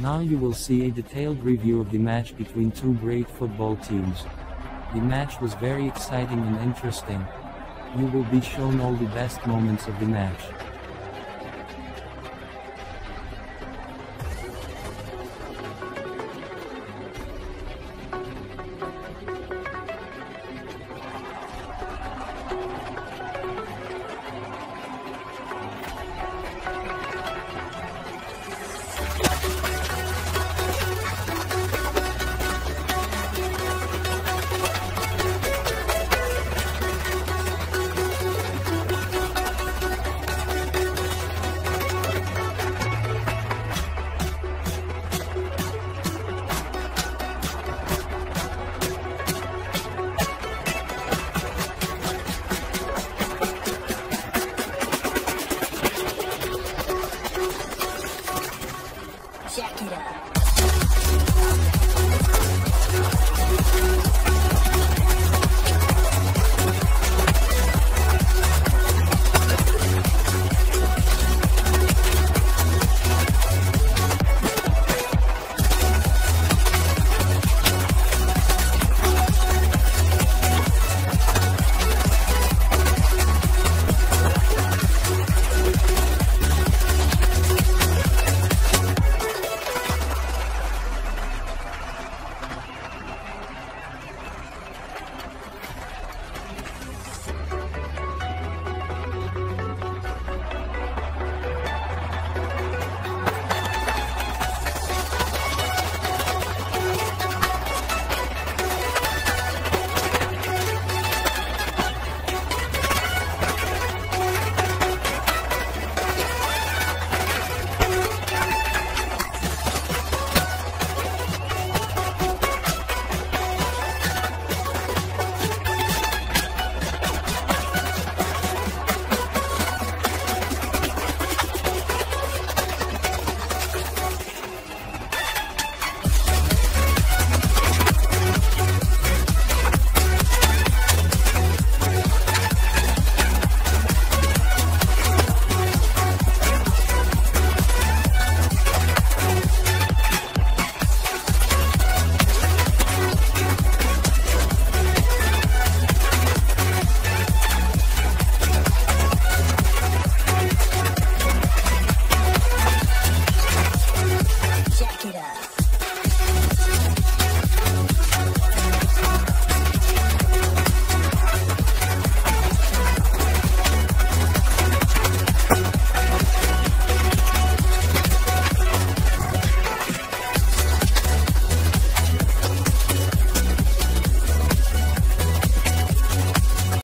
Now you will see a detailed review of the match between two great football teams. The match was very exciting and interesting. You will be shown all the best moments of the match. Shakira.